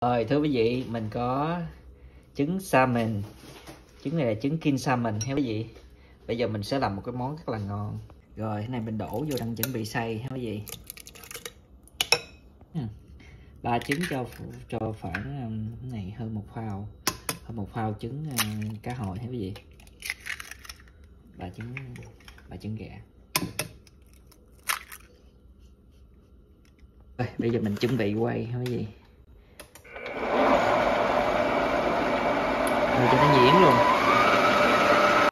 Rồi thưa quý vị, mình có trứng salmon. Trứng này là trứng king salmon ha quý vị. Bây giờ mình sẽ làm một cái món rất là ngon. Rồi cái này mình đổ vô đang chuẩn bị xay ha quý vị. Hmm. Ba trứng cho cho khoảng um, này hơn một phao, hơn một phao trứng uh, cá hồi ha quý vị. Ba trứng ba trứng gà. Rồi, bây giờ mình chuẩn bị quay ha quý vị. Rồi cho nó diễn luôn.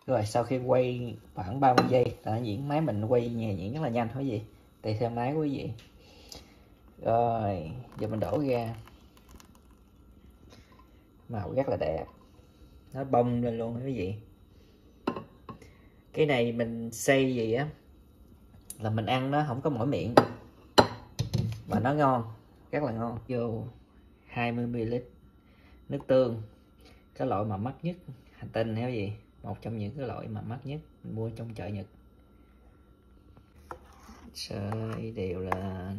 Rồi, sau khi quay khoảng 30 giây là nó diễn máy mình quay nhẹ diễn rất là nhanh thôi gì. Tùy theo máy quý vị rồi, giờ mình đổ ra. Màu rất là đẹp. Nó bông lên luôn quý vị cái này mình xay gì á, là mình ăn nó không có mỏi miệng. Mà nó ngon, rất là ngon. Vô 20 ml nước tương cái loại mà mắc nhất? Hành tinh hay gì? Một trong những cái loại mà mắc nhất mình mua trong chợ nhật. Sợi đều là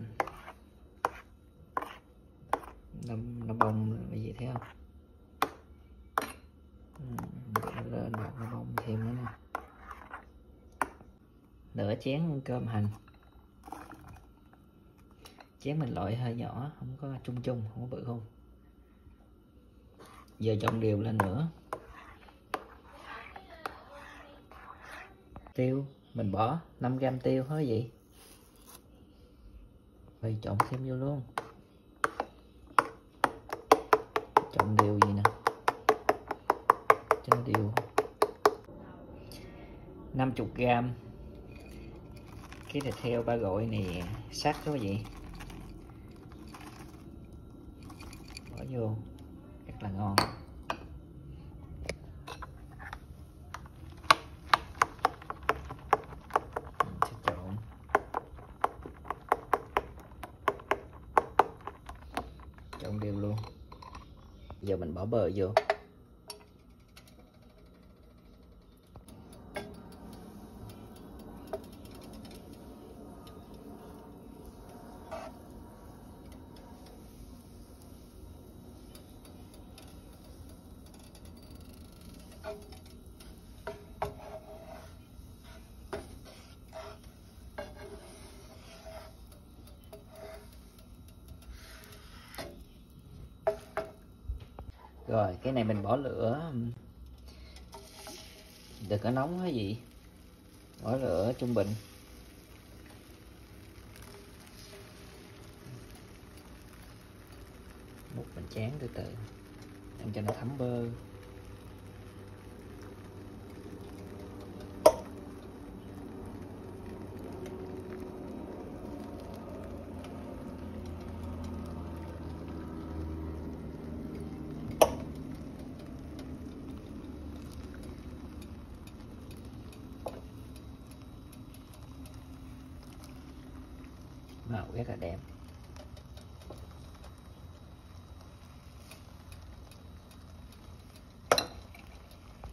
nó, nó bông cái gì thấy không? Ừ, lên một nó bông thêm nữa nè nửa chén cơm hành. Chén mình loại hơi nhỏ không có chung chung không có bự không giờ trộn đều lên nữa tiêu, mình bỏ 5 gram tiêu hết gì rồi trộn thêm vô luôn. Trộn đều gì nè? Cho nó đều 50 gram cái thịt heo ba gội này sắc quá vậy. Bỏ vô rất là ngon. Trộn. Trộn đều luôn. Giờ mình bỏ bơ vô. Rồi, cái này mình bỏ lửa. Đừng có nóng hay gì. Bỏ lửa trung bình. Múc mình chén từ từ. Làm cho nó thấm bơ. Màu rất là đẹp.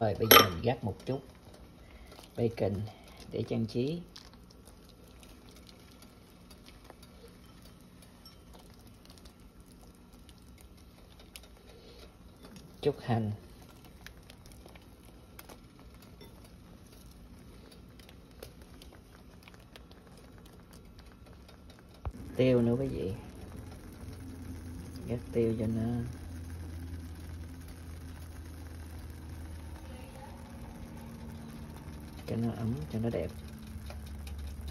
Rồi, bây giờ mình gắp một chút bacon để trang trí. Chút hành. Tiêu nữa quý vị. Gắt tiêu cho nó. Cho nó ấm, cho nó đẹp.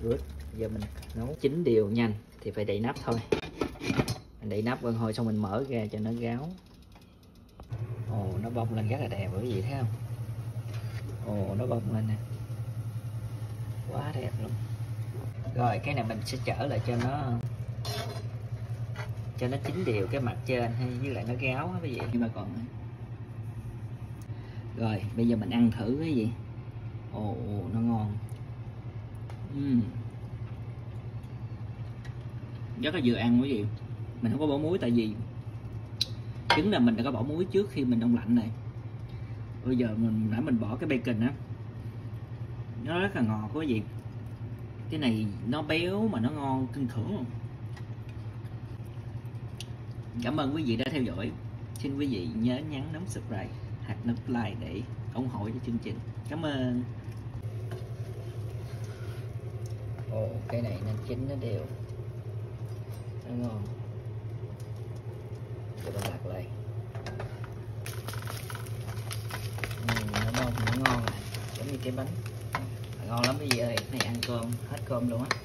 Good. Giờ mình nấu chín điều nhanh thì phải đậy nắp thôi. Mình đậy nắp gần hồi xong mình mở ra cho nó ráo ồ, nó bông lên rất là đẹp quý vị thấy không? Ồ, nó bông lên nè. Quá đẹp luôn. Rồi, cái này mình sẽ trở lại cho nó cho nó chín đều cái mặt trên hay với lại nó gáo á quý vị nhưng mà còn rồi bây giờ mình ăn thử cái gì? Ồ, ồ nó ngon. Uhm. rất là vừa ăn quý vị mình không có bỏ muối tại vì trứng là mình đã có bỏ muối trước khi mình đông lạnh này. Bây giờ mình nãy mình bỏ cái bacon á nó rất là ngọt quý vị cái này nó béo mà nó ngon kinh khủng luôn cảm ơn quý vị đã theo dõi. Xin quý vị nhớ nhấn nút subscribe hoặc nút like để ủng hộ cho chương trình. Cảm ơn. Ồ cái này nên chín nó đều. Nó ngon cho mình đặt lại. Ừ, nó ngon nó ngon à. Giống như cái bánh. Ngon lắm quý vị ơi. Này ăn cơm hết cơm luôn á.